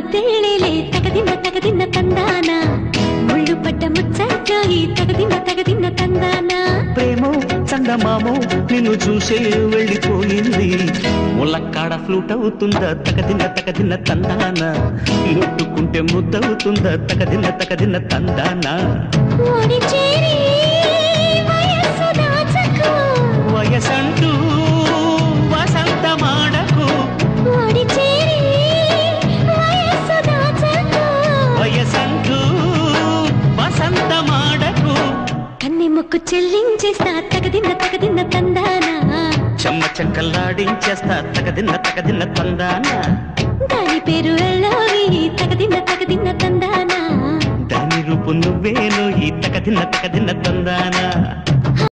మద్దెళ్ళేలే తగదిన్న తగదిన్న తందాన. ముళ్ళు పడ్డ ముచ్చటోయి తగదిన్న తగదిన్న తందాన. ప్రేమో చందమామో నిన్ను చూసే వెళ్ళిపోయింది. ములక్కాడ ఫ్లూట్ అవుతుందా తకదిన్న తకదిన్న తందాన. ముట్టుకుంటే ముద్దవుతుందా తకదిన్న తకదిన్న తందాన. ముక్కు చెల్లించేస్తా తగదిన్న తగదిన్న తందాన? చెమ్మ చెక్కల్లాడించేస్తా తకదిన్న తకదిన్న తందాన? దాని పేరు ఎల్లోవి తగదిన్న తగదిన్న తందాన? దాని రూపు నువ్వేను ఈ తకదిన్న తకదిన్న తందాన?